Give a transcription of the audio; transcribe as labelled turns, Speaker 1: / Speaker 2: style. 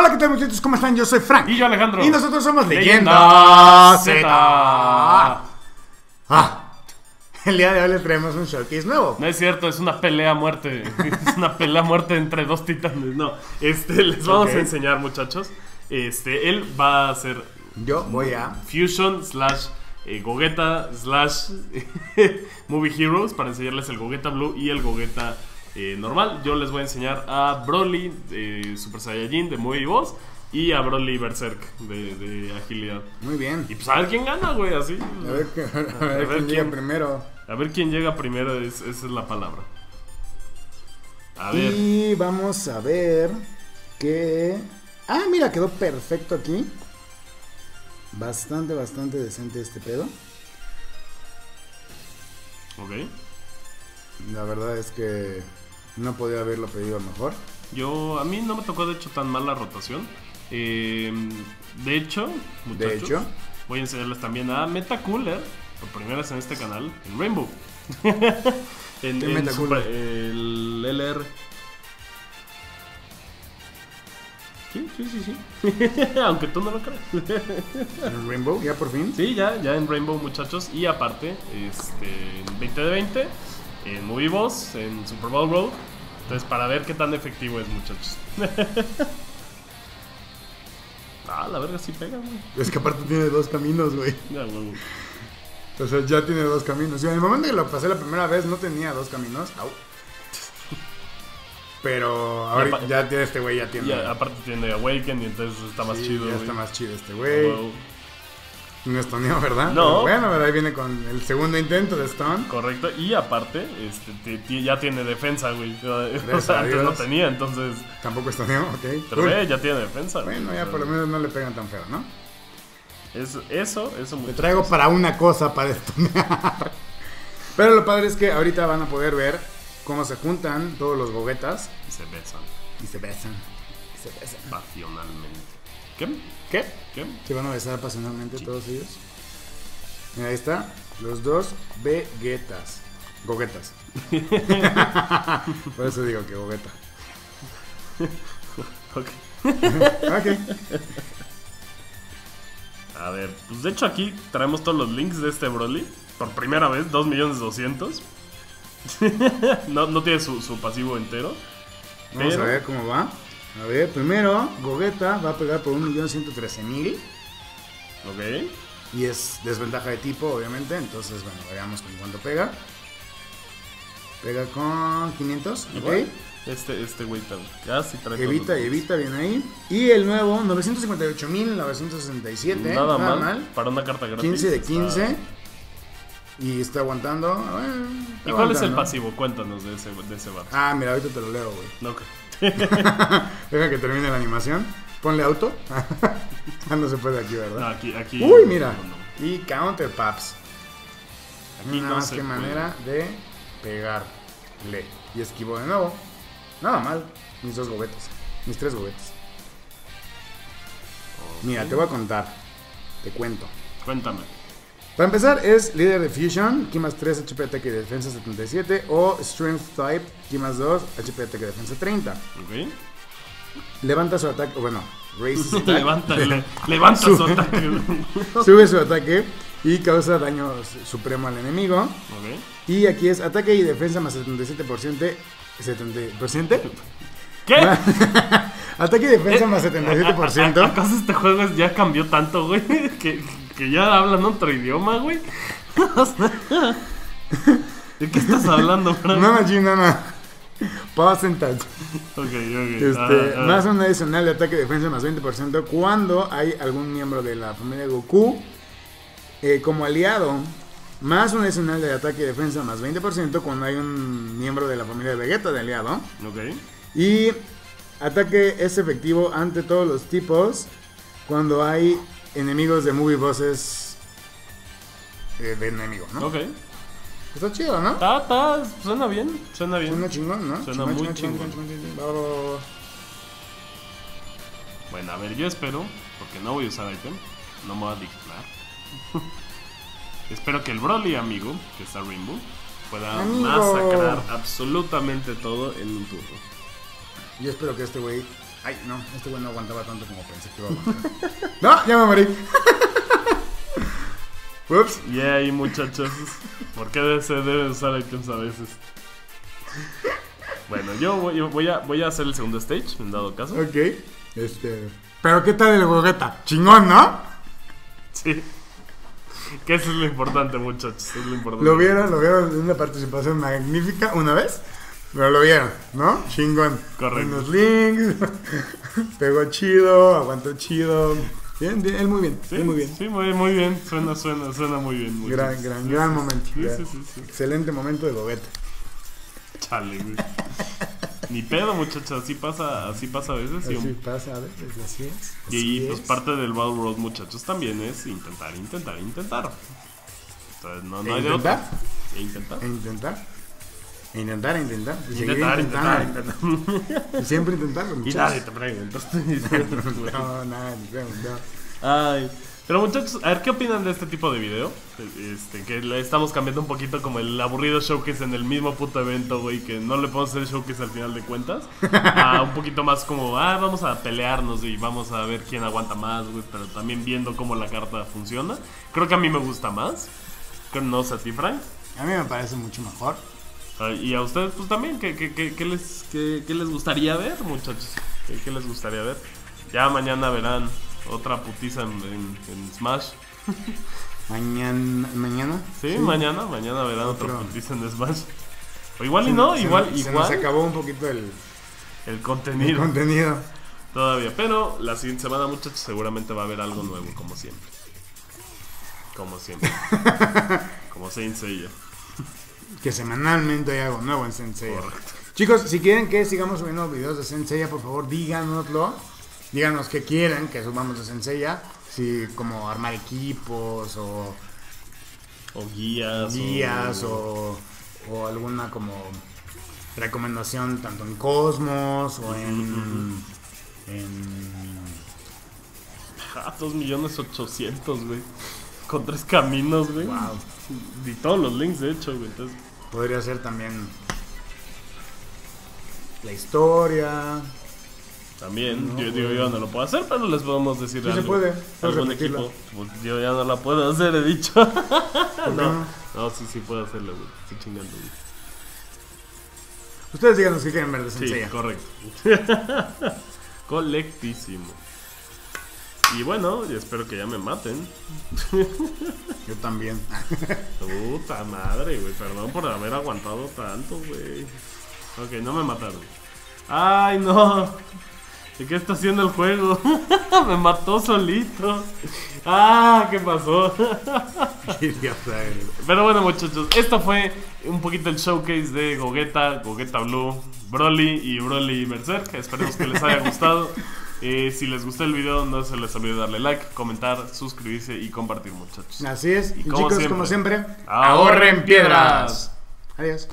Speaker 1: Hola, ¿qué tal muchachos? ¿Cómo están? Yo soy Frank.
Speaker 2: Y yo Alejandro.
Speaker 1: Y nosotros somos
Speaker 2: Leyenda
Speaker 1: Leyenda Z. Ah, el día de hoy les traemos un showcase nuevo.
Speaker 2: No es cierto, es una pelea a muerte. es una pelea a muerte entre dos titanes. No, este, les vamos a enseñar, muchachos. Este, él va a hacer
Speaker 1: Yo voy a...
Speaker 2: Fusion slash eh, Gogeta slash Movie Heroes para enseñarles el Gogeta Blue y el Gogeta eh, normal. Yo les voy a enseñar a Broly eh, Super Saiyajin de Movie Boss y a Broly Berserk de, de agilidad.
Speaker 1: Muy bien.
Speaker 2: Y pues a ver quién gana, güey, así.
Speaker 1: A ver, a ver
Speaker 2: A ver
Speaker 1: quién
Speaker 2: quién-
Speaker 1: llega primero.
Speaker 2: A ver quién llega primero, es- esa es la palabra. A ver.
Speaker 1: Y vamos a ver que... Ah, mira, quedó perfecto aquí. Bastante, bastante decente este pedo.
Speaker 2: Ok.
Speaker 1: La verdad es que no podía haberlo pedido mejor.
Speaker 2: Yo, a mí no me tocó de hecho tan mal la rotación. Eh, de hecho,
Speaker 1: De
Speaker 2: muchachos,
Speaker 1: hecho.
Speaker 2: voy a enseñarles también a Metacooler, por primera vez en este canal, en Rainbow. en,
Speaker 1: ¿Qué
Speaker 2: en? Super- el LR. Sí, sí, sí, sí. Aunque tú no lo creas.
Speaker 1: El Rainbow, ya por fin.
Speaker 2: Sí, ya, ya en Rainbow, muchachos. Y aparte, este, en 20 de 20, en Movie Boss, en Super Bowl Road. Entonces, para ver qué tan efectivo es, muchachos. ah, la verga sí pega, güey.
Speaker 1: Es que aparte tiene dos caminos, güey.
Speaker 2: Ya, güey.
Speaker 1: O sea, ya tiene dos caminos. Yo en el momento que lo pasé la primera vez no tenía dos caminos. Au. Pero ahorita
Speaker 2: pa-
Speaker 1: ya tiene este güey, ya tiene.
Speaker 2: Aparte tiene Awaken y entonces está más
Speaker 1: Sí,
Speaker 2: chido,
Speaker 1: Ya está más chido este güey.
Speaker 2: Wow.
Speaker 1: No estoneo, ¿verdad?
Speaker 2: No.
Speaker 1: Pero bueno, pero ahí viene con el segundo intento de stun.
Speaker 2: Correcto. Y aparte, este, ya tiene defensa, güey. O sea, antes no tenía, entonces...
Speaker 1: Tampoco estoneo, ok.
Speaker 2: Pero ve, ya tiene defensa. güey.
Speaker 1: Bueno, ya por lo menos no le pegan tan feo, ¿no?
Speaker 2: es- eso, eso
Speaker 1: Te traigo para una cosa, para estonear. Pero lo padre es que ahorita van a poder ver cómo se juntan todos los goguetas
Speaker 2: Y se besan
Speaker 1: y se besan. Y se besan.
Speaker 2: pasionalmente. ¿Qué?
Speaker 1: ¿Qué?
Speaker 2: ¿Qué?
Speaker 1: Se van a besar apasionalmente todos ellos. Mira, ahí está. Los dos vegetas. Goguetas. Por eso digo que gogueta.
Speaker 2: Ok.
Speaker 1: Ok.
Speaker 2: A ver, pues de hecho aquí traemos todos los links de este Broly. Por primera vez, 2.200.000. no, no tiene su, su pasivo entero.
Speaker 1: Vamos
Speaker 2: Pero-
Speaker 1: a ver cómo va. A ver, primero, Gogeta va a pegar por 1.113.000.
Speaker 2: Ok.
Speaker 1: Y es desventaja de tipo, obviamente. Entonces, bueno, veamos con cuánto pega. Pega con 500, ok.
Speaker 2: Igual, Este, este güey casi trae
Speaker 1: Evita y evita, viene ahí. Y el nuevo, 958.967.
Speaker 2: Nada, mal, Para una carta gratis.
Speaker 1: 15 de
Speaker 2: está-
Speaker 1: 15. Y está aguantando. bueno, está
Speaker 2: ¿Y cuál es el pasivo? Cuéntanos de ese, de ese vato.
Speaker 1: Ah, mira, ahorita te lo leo, güey.
Speaker 2: Ok.
Speaker 1: Deja que termine la animación. Ponle auto. ah, no se puede aquí, ¿verdad?
Speaker 2: No, aquí, aquí.
Speaker 1: Uy, mira.
Speaker 2: no, no.
Speaker 1: Y counter paps.
Speaker 2: Aquí
Speaker 1: Nada más que manera de pegarle. Y esquivo de nuevo. Nada mal. Mis dos gobetas. Mis tres gobetas. Mira, te voy a contar. Te cuento.
Speaker 2: Cuéntame.
Speaker 1: Para empezar, es líder de Fusion, Ki más 3, HP ataque y defensa 77. O Strength Type, Ki más 2, HP ataque y defensa 30.
Speaker 2: Ok.
Speaker 1: Levanta su ataque. o Bueno, raise su ataque.
Speaker 2: levanta, le- levanta
Speaker 1: Su-
Speaker 2: ataque.
Speaker 1: Sube su ataque y causa daño supremo al enemigo. Y aquí es ataque y defensa más 77%. 70%.
Speaker 2: ¿Qué?
Speaker 1: Ataque y defensa más
Speaker 2: ¿A- a-
Speaker 1: 77%.
Speaker 2: ¿Acaso este juego ya cambió tanto, güey? Que, que ya hablan otro idioma, güey. ¿De qué estás hablando, Fran?
Speaker 1: No, no, no, no. Percentage.
Speaker 2: Ok, ok.
Speaker 1: Este,
Speaker 2: ah, ah.
Speaker 1: Más un adicional de ataque y defensa más 20% cuando hay algún miembro de la familia Goku eh, como aliado. Más un adicional de ataque y defensa más 20% cuando hay un miembro de la familia de Vegeta de aliado.
Speaker 2: Ok.
Speaker 1: Y ataque es efectivo ante todos los tipos cuando hay enemigos de movie bosses eh, de enemigo, ¿no?
Speaker 2: Ok.
Speaker 1: Está chido, ¿no?
Speaker 2: Está, está, suena bien, suena bien.
Speaker 1: Suena chingón, ¿no?
Speaker 2: Suena muy chingón. Bueno, a ver, yo espero, porque no voy a usar item, no me voy a dignar. espero que el Broly amigo, que está Rainbow, pueda
Speaker 1: Amigo.
Speaker 2: masacrar absolutamente todo en un turno.
Speaker 1: Yo espero que este güey Ay, no, este güey no aguantaba tanto como pensé que iba a aguantar. no, ya me morí. Ups.
Speaker 2: Y ahí, muchachos, ¿por qué se debe usar items a veces? Bueno, yo voy, voy a, voy a hacer el segundo stage, en dado caso.
Speaker 1: Ok. Este. Pero ¿qué tal el Gogeta? Chingón, ¿no?
Speaker 2: Sí. Que eso es lo importante, muchachos. Es lo importante.
Speaker 1: Lo vieron, lo vieron en una participación magnífica una vez. Pero lo vieron, ¿no? Chingón.
Speaker 2: Correcto.
Speaker 1: Unos links. Pegó chido, aguantó chido. Bien, bien, él muy bien.
Speaker 2: Sí,
Speaker 1: él muy bien.
Speaker 2: Sí, muy, muy bien. Suena, suena, suena muy bien.
Speaker 1: Gran,
Speaker 2: muchachos.
Speaker 1: gran, gran momento.
Speaker 2: Sí,
Speaker 1: Gran-
Speaker 2: sí, sí, sí.
Speaker 1: Excelente momento de Gogeta.
Speaker 2: Chale, güey. Ni pedo, muchachos. Así pasa, así pasa a veces.
Speaker 1: Así pasa, a veces, así es.
Speaker 2: y pues
Speaker 1: es.
Speaker 2: parte del Battle Road, muchachos, también es intentar, intentar, intentar. Entonces, no, no
Speaker 1: ¿E
Speaker 2: hay de
Speaker 1: intentar?
Speaker 2: otra. E intentar.
Speaker 1: E intentar. Intentar, intentar. Y
Speaker 2: Intentar, intentar, intentar.
Speaker 1: Y siempre intentarlo.
Speaker 2: Y
Speaker 1: muchachos.
Speaker 2: nadie te preguntas.
Speaker 1: No, creo, no.
Speaker 2: Ay. Pero muchachos, a ver qué opinan de este tipo de video. Este, que le estamos cambiando un poquito como el aburrido showcase en el mismo puto evento, güey, que no le podemos hacer showcase al final de cuentas. A un poquito más como, ah, vamos a pelearnos y vamos a ver quién aguanta más, güey, pero también viendo cómo la carta funciona. Creo que a mí me gusta más. No sé a ti, Frank.
Speaker 1: A mí me parece mucho mejor.
Speaker 2: Ah, Y a ustedes, pues también, ¿qué, qué, qué- qué les, les gustaría ver, muchachos? ¿Qué, les gustaría ver? Ya mañana verán otra putiza en, en- en Smash.
Speaker 1: Mañana. ¿Mañana?
Speaker 2: Sí, mañana, mañana verán otra putiza en Smash. O igual y no,
Speaker 1: Se-
Speaker 2: igual,
Speaker 1: se,
Speaker 2: igual.
Speaker 1: nos acabó un poquito el,
Speaker 2: El
Speaker 1: el
Speaker 2: contenido
Speaker 1: contenido.
Speaker 2: todavía. Pero la siguiente semana, muchachos, seguramente va a haber algo nuevo, como siempre. Como siempre. como Saint Seiya.
Speaker 1: Que semanalmente hay algo nuevo en Sensei.
Speaker 2: Correcto.
Speaker 1: Chicos, si quieren que sigamos subiendo videos de Sensei, por favor díganoslo. Díganos qué quieren que subamos de Sensei. Si como armar equipos o
Speaker 2: O guías.
Speaker 1: guías o, o alguna como recomendación tanto en Cosmos o en, en
Speaker 2: Ah, 2 millones 800, güey. Con tres caminos, güey.
Speaker 1: Wow.
Speaker 2: Y todos los links, de hecho, güey. Entonces,
Speaker 1: podría ser también la historia.
Speaker 2: también,
Speaker 1: No,
Speaker 2: yo digo, yo no lo puedo hacer, pero les podemos decir
Speaker 1: Sí se
Speaker 2: algo.
Speaker 1: puede, puedes
Speaker 2: algún equipo. Pues yo ya no la puedo hacer, he dicho.
Speaker 1: ¿Por qué
Speaker 2: no,
Speaker 1: no?
Speaker 2: sí, sí puedo hacerlo, güey. Estoy chingando, güey.
Speaker 1: Ustedes díganos qué quieren ver de
Speaker 2: Sí,
Speaker 1: Sensei.
Speaker 2: correcto. Colectísimo. Y bueno, y espero que ya me maten.
Speaker 1: Yo también.
Speaker 2: Puta madre, güey. Perdón por haber aguantado tanto, güey. Ok, no me mataron. Ay, no. ¿De qué está haciendo el juego? me mató solito. Ah, ¿qué pasó? Pero bueno, muchachos, esto fue un poquito el showcase de Gogeta, Gogeta Blue, Broly y Broly Berserk. Esperemos que les haya gustado. Eh, si les gustó el video, no se les olvide darle like, comentar, suscribirse y compartir, muchachos.
Speaker 1: Así es.
Speaker 2: Y
Speaker 1: Y
Speaker 2: como
Speaker 1: chicos,
Speaker 2: siempre,
Speaker 1: como siempre,
Speaker 2: ahorren piedras.
Speaker 1: Adiós.